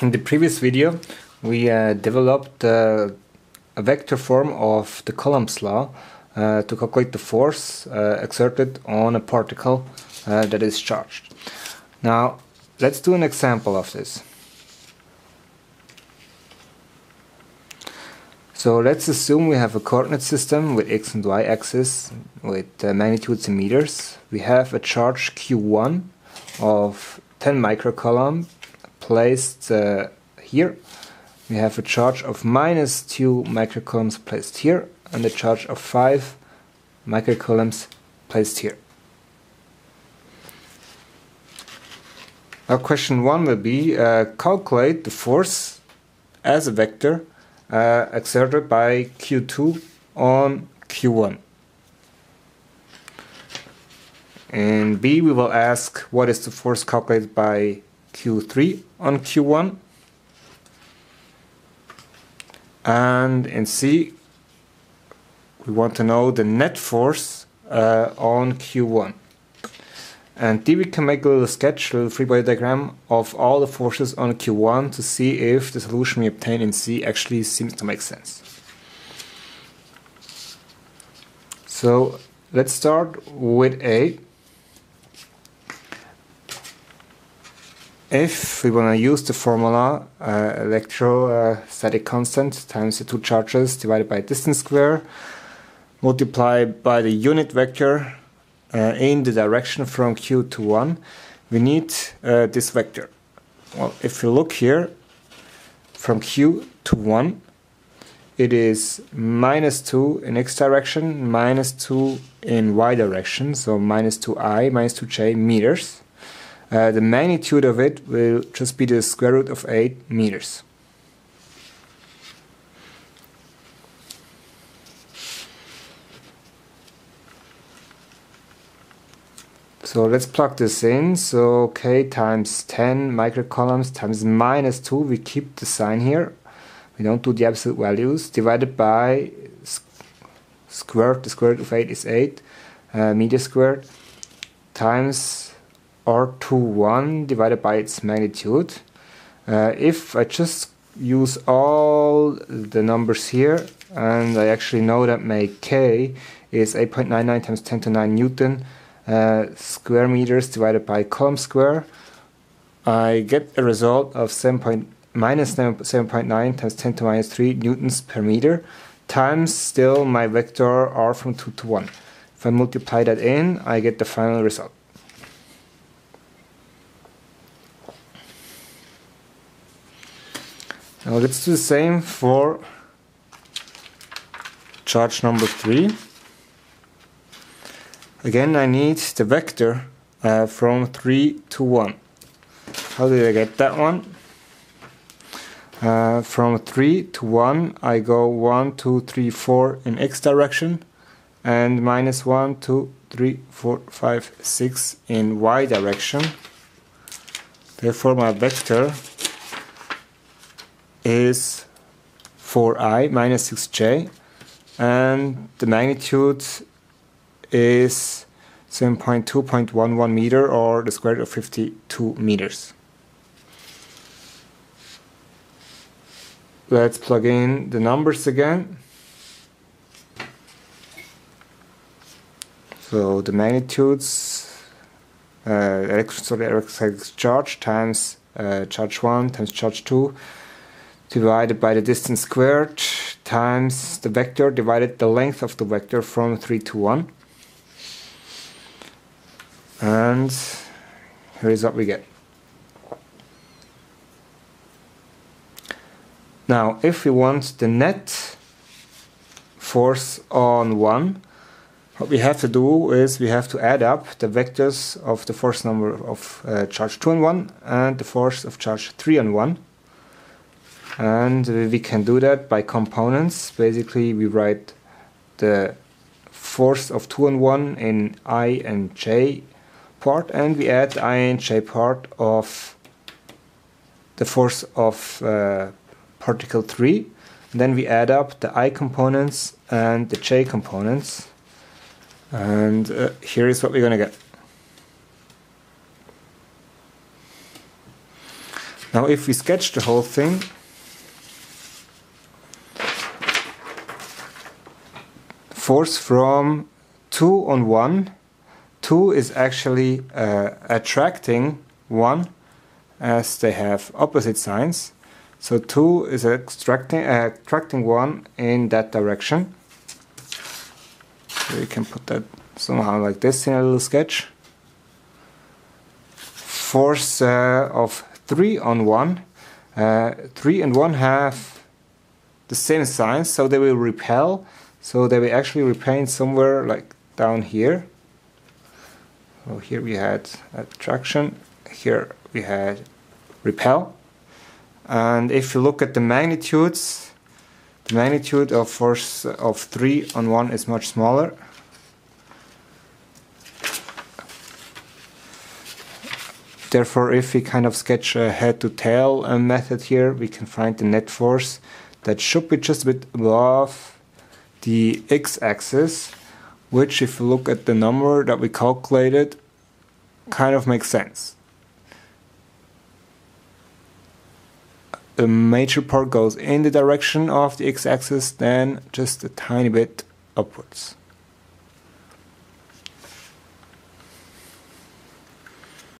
In the previous video, we uh, developed uh, a vector form of the Coulomb's law uh, to calculate the force uh, exerted on a particle uh, that is charged. Now, let's do an example of this. So let's assume we have a coordinate system with x and y axis with uh, magnitudes in meters. We have a charge q1 of 10 microcoulomb placed uh, here. We have a charge of minus 2 microcoulombs placed here and a charge of 5 microcoulombs placed here. Now question 1 will be uh, calculate the force as a vector uh, exerted by Q2 on Q1. And B we will ask what is the force calculated by Q3 on Q1 and in C we want to know the net force uh, on Q1 and D we can make a little sketch, a little free body diagram of all the forces on Q1 to see if the solution we obtain in C actually seems to make sense. So let's start with A if we want to use the formula uh, electrostatic constant times the two charges divided by distance square multiplied by the unit vector uh, in the direction from q to 1 we need uh, this vector. Well if you look here from q to 1 it is minus 2 in x direction minus 2 in y direction so minus 2i minus 2j meters uh, the magnitude of it will just be the square root of 8 meters. So let's plug this in. So k times 10 microcoulombs times minus 2, we keep the sign here. We don't do the absolute values. Divided by squared, the square root of 8 is 8 uh, meters squared, times R21 divided by its magnitude. Uh, if I just use all the numbers here, and I actually know that my K is 8.99 times 10 to 9 Newton uh, square meters divided by coulomb square, I get a result of 7. minus 7.9 times 10 to minus 3 newtons per meter times still my vector r from 2 to 1. If I multiply that in, I get the final result. Now let's do the same for charge number 3. Again I need the vector uh, from 3 to 1. How did I get that one? Uh, from 3 to 1 I go 1, 2, 3, 4 in x direction and minus 1, 2, 3, 4, 5, 6 in y direction. Therefore my vector is 4i minus 6j and the magnitude is 7.2.11 meter or the square root of 52 meters. Let's plug in the numbers again. So the magnitudes, uh, electrostatic charge times uh, charge 1 times charge 2 divided by the distance squared times the vector divided the length of the vector from 3 to 1 and here is what we get. Now if we want the net force on 1 what we have to do is we have to add up the vectors of the force number of uh, charge 2 on 1 and the force of charge 3 on 1 and we can do that by components. Basically we write the force of 2 and 1 in i and j part and we add i and j part of the force of uh, particle 3 then we add up the i components and the j components. And uh, here is what we're going to get. Now if we sketch the whole thing, force from 2 on 1, 2 is actually uh, attracting 1 as they have opposite signs. So 2 is attracting, uh, attracting 1 in that direction. So you can put that somehow like this in a little sketch. Force uh, of 3 on 1. Uh, 3 and 1 have the same signs, so they will repel. So they will actually repel somewhere like down here. So here we had attraction, here we had repel. And if you look at the magnitudes, the magnitude of force of 3 on 1 is much smaller. Therefore, if we kind of sketch a head to tail uh, method here, we can find the net force that should be just a bit above the x-axis, which if you look at the number that we calculated, kind of makes sense. The major part goes in the direction of the x-axis, then just a tiny bit upwards.